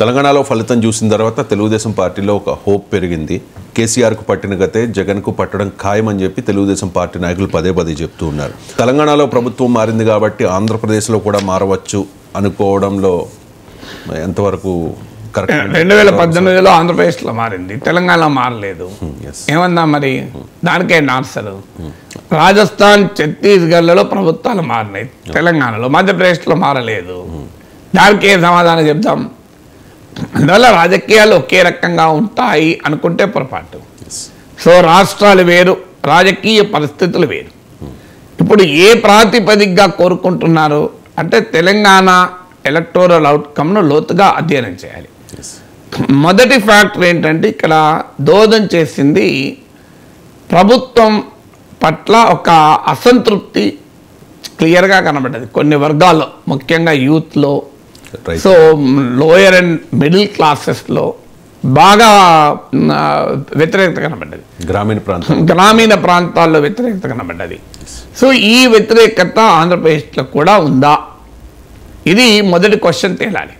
తెలంగాణలో ఫలితం చూసిన తర్వాత తెలుగుదేశం పార్టీలో ఒక హోప్ పెరిగింది. కేసీఆర్కు పట్టిన గతే జగన్కు పట్టడం ఖాయమని చెప్పి తెలుగుదేశం పార్టీ నాయకులు పదే పదే చెప్తూ ఉన్నారు. తెలంగాణలో ప్రభుత్వం మారింది కాబట్టి ఆంధ్రప్రదేశ్లో కూడా మారవచ్చు అనుకోవడంలో ఎంతవరకు కరెక్ట్ రెండు వేల పద్దెనిమిదిలో ఆంధ్రప్రదేశ్లో మారింది. తెలంగాణ మారలేదు. ఏమన్నా మరి? దానికే ఆన్సర్ రాజస్థాన్ ఛత్తీస్గఢ్లలో ప్రభుత్వాలు మారినాయి. తెలంగాణలో మధ్యప్రదేశ్లో మారలేదు. దానికి ఏ సమాధానం చెప్తాం అందువల్ల రాజకీయాలు ఒకే రకంగా ఉంటాయి అనుకుంటే పొరపాటు. సో రాష్ట్రాలు వేరు రాజకీయ పరిస్థితులు వేరు. ఇప్పుడు ఏ ప్రాతిపదికగా కోరుకుంటున్నారు అంటే తెలంగాణ ఎలక్టోరల్ అవుట్కమ్ను లోతుగా అధ్యయనం చేయాలి. మొదటి ఫ్యాక్టర్ ఏంటంటే ఇక్కడ దోదం చేసింది ప్రభుత్వం పట్ల ఒక అసంతృప్తి క్లియర్గా కనబడ్డది. కొన్ని వర్గాల్లో ముఖ్యంగా యూత్లో సో లోయర్ అండ్ మిడిల్ క్లాసెస్లో బాగా వ్యతిరేకత కనబడ్డది. గ్రామీణ ప్రాంతం గ్రామీణ ప్రాంతాల్లో వ్యతిరేకత కనబడ్డది. సో ఈ వ్యతిరేకత ఆంధ్రప్రదేశ్లో కూడా ఉందా? ఇది మొదటి క్వశ్చన్ తేలాలి.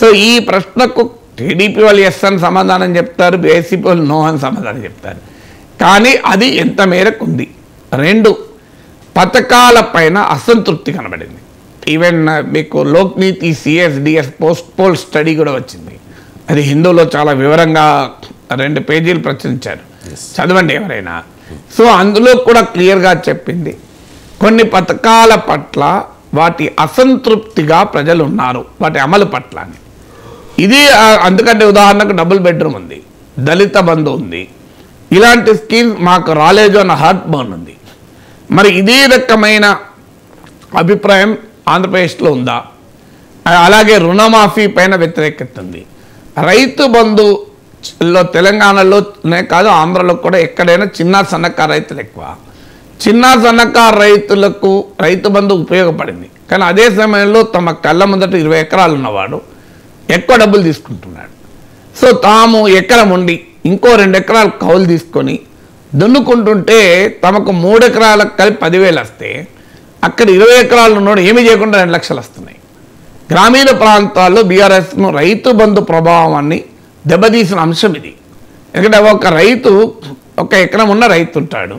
సో ఈ ప్రశ్నకు టీడీపీ వాళ్ళు ఎస్ అని సమాధానం చెప్తారు బీఎస్సీపీ వాళ్ళు నో అని సమాధానం చెప్తారు. కానీ అది ఎంత మేరకు ఉంది? రెండు పథకాల పైన అసంతృప్తి కనబడింది. ఈవెన్ మీకు Lokniti CSDS post poll study కూడా వచ్చింది. అది హిందూలో చాలా వివరంగా రెండు పేజీలు ప్రచురించారు. చదవండి ఎవరైనా. సో అందులో కూడా క్లియర్గా చెప్పింది. కొన్ని పథకాల పట్ల వాటి అసంతృప్తిగా ప్రజలు ఉన్నారు వాటి అమలు పట్ల అని ఇది అందుకంటే ఉదాహరణకు డబుల్ బెడ్రూమ్ ఉంది. దళిత బంధు ఉంది. ఇలాంటి స్కీమ్స్ మాకు రాలేదు అన్న హార్ట్ బర్న్ ఉంది. మరి ఇదే రకమైన అభిప్రాయం ఆంధ్రప్రదేశ్లో ఉందా? అలాగే రుణమాఫీ పైన వ్యతిరేకత ఉంది రైతు బంధులో తెలంగాణలోనే కాదు ఆంధ్రలో కూడా ఎక్కడైనా చిన్న సన్నకారు రైతులు ఎక్కువ. చిన్న సన్నకారు రైతులకు రైతు బంధు ఉపయోగపడింది. కానీ అదే సమయంలో తమ కళ్ళ ముందట ఇరవై ఎకరాలు ఉన్నవాడు ఎక్కువ డబ్బులు తీసుకుంటున్నాడు. సో తాము ఎకరం ఉండి ఇంకో రెండు ఎకరాలు కౌలు తీసుకొని దున్నుకుంటుంటే తమకు మూడు ఎకరాలకు కలిపి పదివేలు వస్తే అక్కడ ఇరవై ఎకరాలు ఉన్నోడు ఏమి చేయకుండా రెండు లక్షలు వస్తున్నాయి. గ్రామీణ ప్రాంతాల్లో బీఆర్ఎస్ను రైతు బంధు ప్రభావాన్ని దెబ్బతీసిన అంశం ఇది. ఎందుకంటే ఒక రైతు ఒక ఎకరం ఉన్న రైతు ఉంటాడు.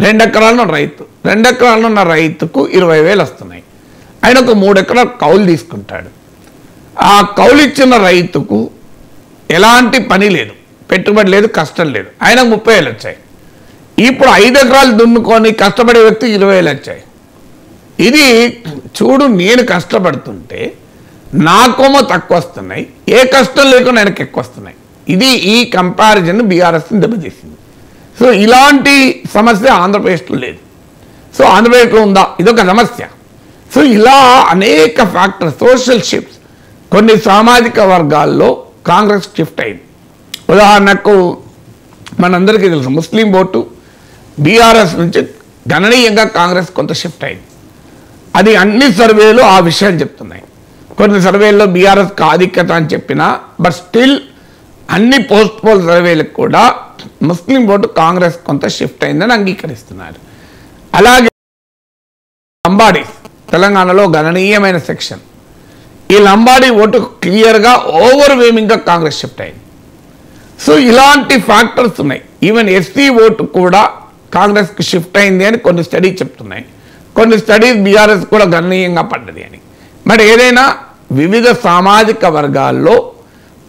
రెండు ఎకరాలను రైతు రెండు ఎకరాలను ఉన్న రైతుకు ఇరవై వేలు వస్తున్నాయి. ఆయన ఒక మూడు ఎకరాలు కౌలు తీసుకుంటాడు. ఆ కౌలు ఇచ్చిన రైతుకు ఎలాంటి పని లేదు. పెట్టుబడి లేదు కష్టం లేదు. ఆయనకు ముప్పై వేలు వచ్చాయి. ఇప్పుడు ఐదు ఎకరాలు దున్నుకొని కష్టపడే వ్యక్తి ఇరవై వేలు వచ్చాయి. ఇది చూడు నేను కష్టపడుతుంటే నాకేమో తక్కువ వస్తున్నాయి ఏ కష్టం లేకుండా ఆయనకు ఎక్కువ వస్తున్నాయి ఇది ఈ కంపారిజన్ బీఆర్ఎస్ని దెబ్బతీసింది. సో ఇలాంటి సమస్య ఆంధ్రప్రదేశ్లో లేదు. సో ఆంధ్రప్రదేశ్లో ఉందా? ఇదొక సమస్య. సో ఇలా అనేక ఫ్యాక్టర్స్ సోషల్ షిఫ్ట్స్ కొన్ని సామాజిక వర్గాల్లో కాంగ్రెస్ షిఫ్ట్ అయింది. ఉదాహరణకు మనందరికీ తెలుసు ముస్లిం ఓటు బీఆర్ఎస్ నుంచి గణనీయంగా కాంగ్రెస్ కొంత షిఫ్ట్ అయింది. అది అన్ని సర్వేలు ఆ విషయం చెప్తున్నాయి. కొన్ని సర్వేల్లో బీఆర్ఎస్ ఆధిక్యత అని చెప్పినా బట్ స్టిల్ అన్ని పోస్ట్ పోల్ సర్వేలకు కూడా ముస్లిం ఓటు కాంగ్రెస్ కొంత షిఫ్ట్ అయిందని అంగీకరిస్తున్నారు. అలాగే లంబాడీ తెలంగాణలో గణనీయమైన సెక్షన్. ఈ లంబాడీ ఓటు క్లియర్గా ఓవర్ వేమింగ్గా కాంగ్రెస్ షిఫ్ట్ అయింది. సో ఇలాంటి ఫ్యాక్టర్స్ ఉన్నాయి. ఈవెన్ ఎస్సీ ఓటు కూడా కాంగ్రెస్కి షిఫ్ట్ అయింది అని కొన్ని స్టడీ చెప్తున్నాయి. కొన్ని స్టడీస్ బీఆర్ఎస్ కూడా గణనీయంగా పడ్డది అని. మరి ఏదైనా వివిధ సామాజిక వర్గాల్లో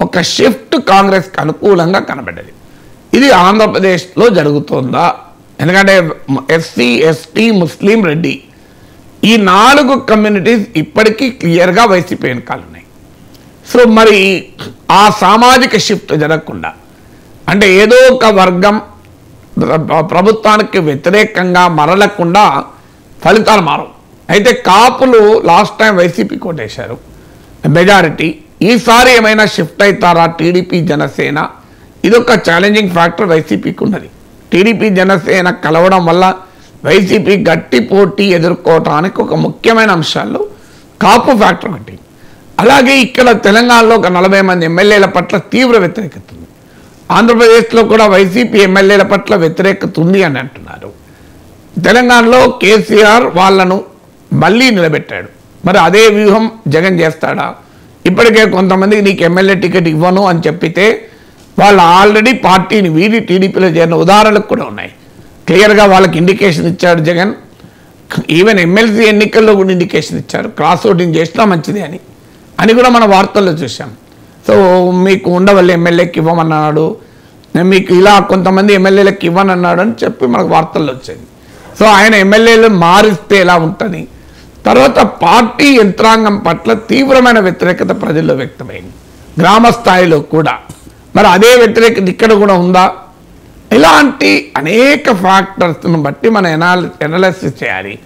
ఒక షిఫ్ట్ కాంగ్రెస్కి అనుకూలంగా కనబడ్డది. ఇది ఆంధ్రప్రదేశ్లో జరుగుతుందా? ఎందుకంటే ఎస్సీ ఎస్టీ ముస్లిం రెడ్డి ఈ నాలుగు కమ్యూనిటీస్ ఇప్పటికీ క్లియర్గా వైసీపీ వెనకాల ఉన్నాయి. సో మరి ఆ సామాజిక షిఫ్ట్ జరగకుండా అంటే ఏదో ఒక వర్గం ప్రభుత్వానికి వ్యతిరేకంగా మరలకుండా ఫలితాలు మారవు. అయితే కాపులు లాస్ట్ టైం వైసీపీ కొట్టేశారు మెజారిటీ ఈసారి ఏమైనా షిఫ్ట్ అవుతారా టీడీపీ జనసేన? ఇదొక ఛాలెంజింగ్ ఫ్యాక్టర్ వైసీపీకి ఉన్నది. టీడీపీ జనసేన కలవడం వల్ల వైసీపీ గట్టి పోటీ ఎదుర్కోవటానికి ఒక ముఖ్యమైన అంశాల్లో కాపు ఫ్యాక్టర్ ఒకటి. అలాగే ఇక్కడ తెలంగాణలో ఒక నలభై మంది ఎమ్మెల్యేల పట్ల తీవ్ర వ్యతిరేకత ఉంది. ఆంధ్రప్రదేశ్లో కూడా వైసీపీ ఎమ్మెల్యేల పట్ల వ్యతిరేకత ఉంది అని అంటున్నారు. తెలంగాణలో కేసీఆర్ వాళ్ళను మళ్ళీ నిలబెట్టాడు. మరి అదే వ్యూహం జగన్ చేస్తాడా? ఇప్పటికే కొంతమందికి నీకు ఎమ్మెల్యే టికెట్ ఇవ్వను అని చెప్పితే వాళ్ళు ఆల్రెడీ పార్టీని వీడి టీడీపీలో చేరిన ఉదాహరణలు కూడా ఉన్నాయి. క్లియర్గా వాళ్ళకి ఇండికేషన్ ఇచ్చాడు జగన్. ఈవెన్ ఎమ్మెల్సీ ఎన్నికల్లో కూడా ఇండికేషన్ ఇచ్చారు. క్రాస్ ఓటింగ్ చేసినా మంచిది అని. అని కూడా మన వార్తల్లో చూసాం సో మీకు ఉండవల్లి ఎమ్మెల్యేకి ఇవ్వమన్నాడు. నేను మీకు ఇలా కొంతమంది ఎమ్మెల్యేలకు ఇవ్వనన్నాడు అని చెప్పి మనకు వార్తల్లో వచ్చింది. సో ఆయన ఎమ్మెల్యేలు మారిస్తే ఎలా ఉంటుంది? తర్వాత పార్టీ యంత్రాంగం పట్ల తీవ్రమైన వ్యతిరేకత ప్రజల్లో వ్యక్తమైంది. గ్రామ స్థాయిలో కూడా. మరి అదే వ్యతిరేకత ఇక్కడ కూడా ఉందా? ఇలాంటి అనేక ఫ్యాక్టర్స్ను బట్టి మనం ఎనాలి ఎనాలిసిస్ చేయాలి.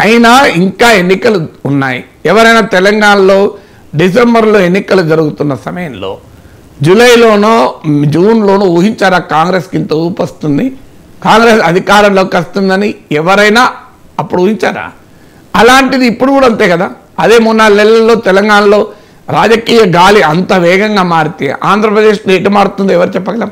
అయినా ఇంకా ఎన్నికలు ఉన్నాయి. ఎవరైనా తెలంగాణలో డిసెంబర్లో ఎన్నికలు జరుగుతున్న సమయంలో జూలైలోనో జూన్లోనో ఊహించారా కాంగ్రెస్కి ఇంత ఊపొస్తుంది కాంగ్రెస్ అధికారంలోకి వస్తుందని ఎవరైనా అప్పుడు ఊహించారా? అలాంటిది ఇప్పుడు కూడా అంతే కదా. అదే మూడు నాలుగు నెలల్లో తెలంగాణలో రాజకీయ గాలి అంత వేగంగా మారితే ఆంధ్రప్రదేశ్లో ఎటు మారుతుందో ఎవరు చెప్పగలం?